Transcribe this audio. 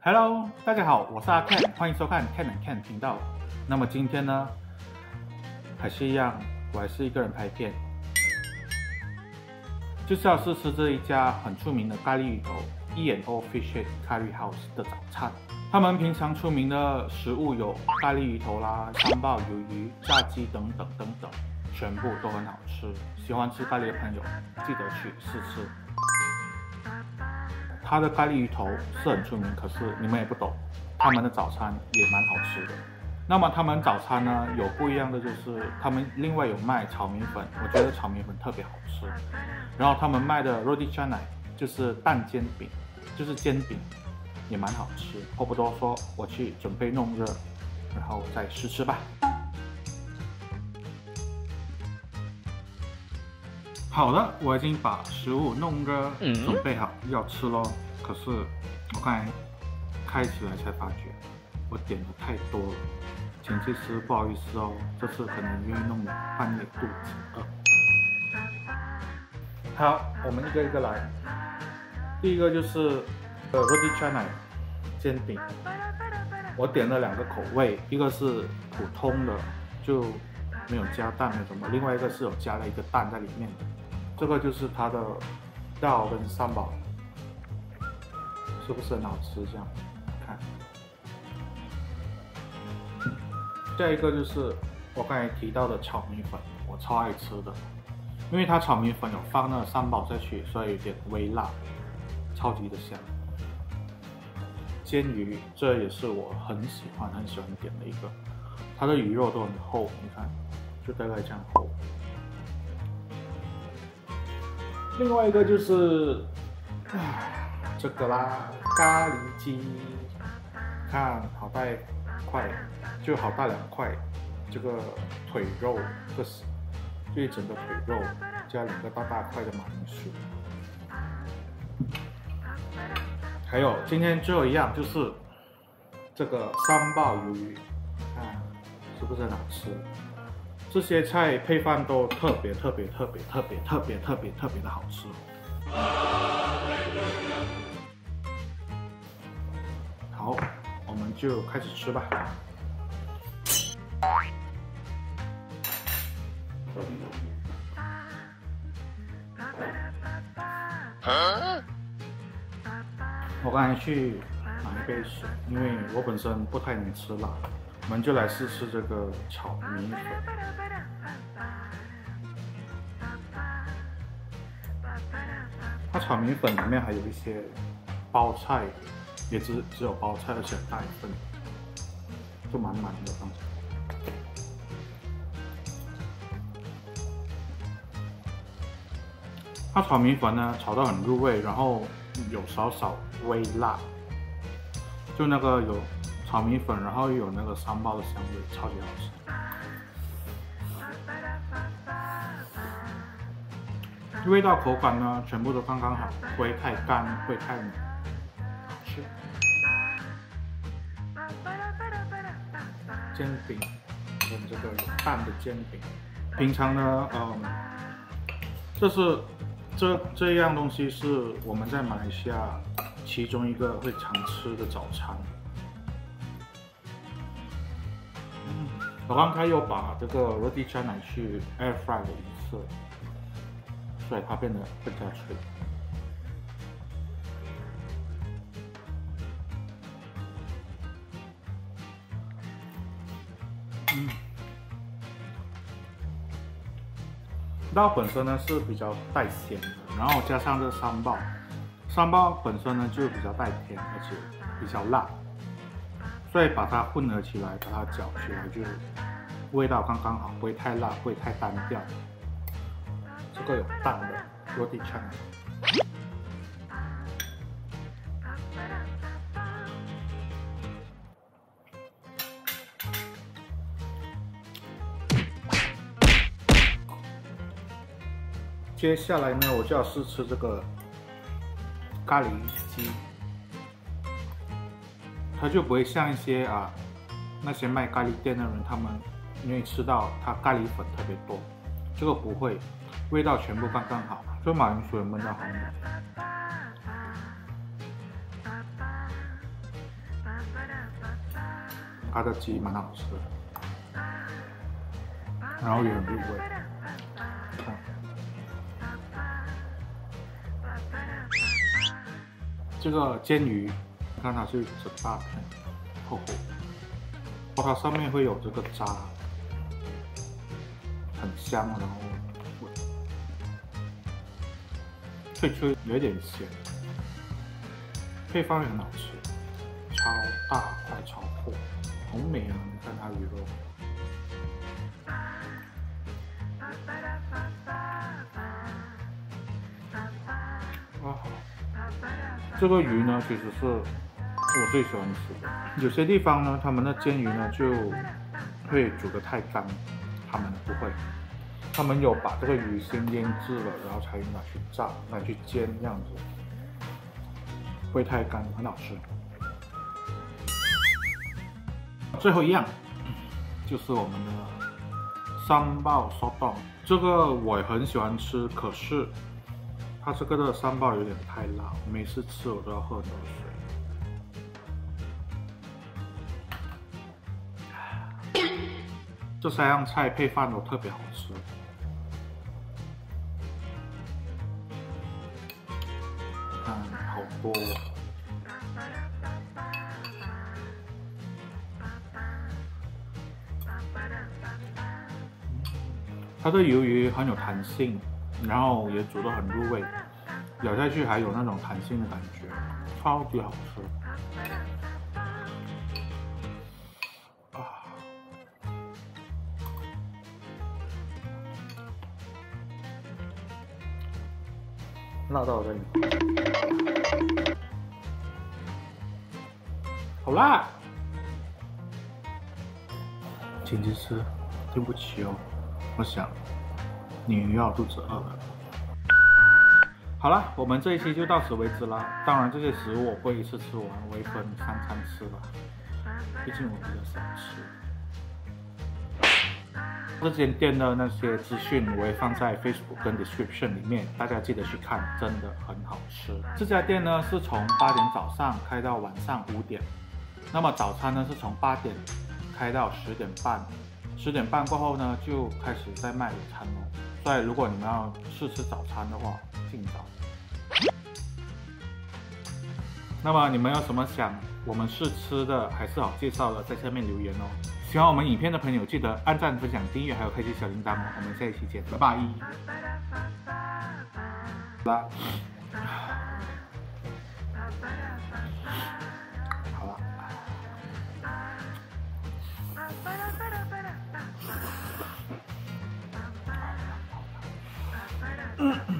Hello，大家好，我是阿 Ken，欢迎收看 Ken and Ken 频道。那么今天呢，还是一样，我还是一个人拍片，就是要试吃这一家很出名的咖喱鱼头 E N O Fish Curry House 的早餐。他们平常出名的食物有咖喱鱼头啦、三爆鱿鱼、炸鸡等等等等，全部都很好吃。喜欢吃咖喱的朋友，记得去试吃。它的咖喱鱼头是很出名，可是你们也不懂，他们的早餐也蛮好吃的。那么他们早餐呢有不一样的，就是他们另外有卖炒米粉，我觉得炒米粉特别好吃。然后他们卖的 roti canai 就是蛋煎饼，就是煎饼，也蛮好吃。话不多说，我去准备弄热，然后再试吃吧。好的，我已经把食物弄个，准备好要吃喽。可是我刚才开起来才发觉，我点的太多了，请其实不好意思哦，这次可能因为弄得半夜肚子饿。好，我们一个一个来。第一个就是呃 roti canai 煎饼，我点了两个口味，一个是普通的，就没有加蛋那种的，另外一个是有加了一个蛋在里面的。这个就是它的料跟三宝，是不是很好吃？这样看。再一个就是我刚才提到的炒米粉，我超爱吃的，因为它炒米粉有放那三宝下去，所以有点微辣，超级的香。煎鱼这也是我很喜欢很喜欢点的一个，它的鱼肉都很厚，你看，就大概这样厚。另外一个就是，这个啦，咖喱鸡，看好大块，就好大两块，这个腿肉，这是，就一整个腿肉，加两个大大块的马铃薯，还有今天最后一样就是这个三爆鱿鱼，看是不是很好吃？这些菜配饭都特别特别特别特别特别特别特别的好吃。好，我们就开始吃吧。我刚才去买一杯水，因为我本身不太能吃辣。我们就来试试这个炒米粉。它炒米粉里面还有一些包菜，也只只有包菜，而且大一份，就满满的。它炒米粉呢，炒到很入味，然后有少少微辣，就那个有。炒米粉，然后有那个三包的香味，超级好吃。味道口感呢，全部都刚刚好，不会太干，不会太好吃。煎饼跟这个有蛋的煎饼，平常呢，嗯，这是这这样东西是我们在马来西亚其中一个会常吃的早餐。我刚才又把这个 roti canai 去 air fry 了一次，所以它变得更加脆。嗯，料本身呢是比较带咸的，然后加上这三爆，三爆本身呢就比较带甜，而且比较辣。所以把它混合起来，把它搅起来，就味道刚刚好，不会太辣，不会太单调。这个有蛋的落地枪。接下来呢，我就要试吃这个咖喱鸡。它就不会像一些啊那些卖咖喱店的人，他们因为吃到它咖喱粉特别多，这个不会，味道全部刚刚好，就马铃薯也焖得好它的鸡蛮好吃的，然后也很入味。看，这个煎鱼，看它是整大片，厚厚，它上面会有这个渣，很香，然后脆脆，有一点咸，配方也很好吃。超大块，超厚，好美啊！你看它鱼肉。啊，这个鱼呢，其实是我最喜欢吃的。有些地方呢，他们的煎鱼呢就会煮得太干，他们不会，他们有把这个鱼先腌制了，然后才拿去炸、拿去煎这样子，会太干，很好吃。最后一样就是我们的三爆烧冻，这个我很喜欢吃，可是它这个的三爆有点太辣，每次吃我都要喝很多水。这三样菜配饭都特别好吃，看好多。它的鱿鱼很有弹性，然后也煮得很入味，咬下去还有那种弹性的感觉，超级好吃。辣到我这里，好辣，请吃吃，对不起哦。我想，你要肚子饿了。好了，我们这一期就到此为止啦。当然，这些食物我会一次吃完，我会分三餐吃吧。毕竟我比较想吃。这间店的那些资讯我会放在 Facebook 跟 description 里面，大家记得去看，真的很好吃。这家店呢是从八点早上开到晚上五点，那么早餐呢是从八点开到十点半。十点半过后呢，就开始在卖午餐了。所以如果你们要试吃早餐的话，尽早。那么你们有什么想我们试吃的，还是好介绍的，在下面留言哦。喜欢我们影片的朋友，记得按赞、分享、订阅，还有开启小铃铛哦。我们下一期见，拜拜。来。嗯。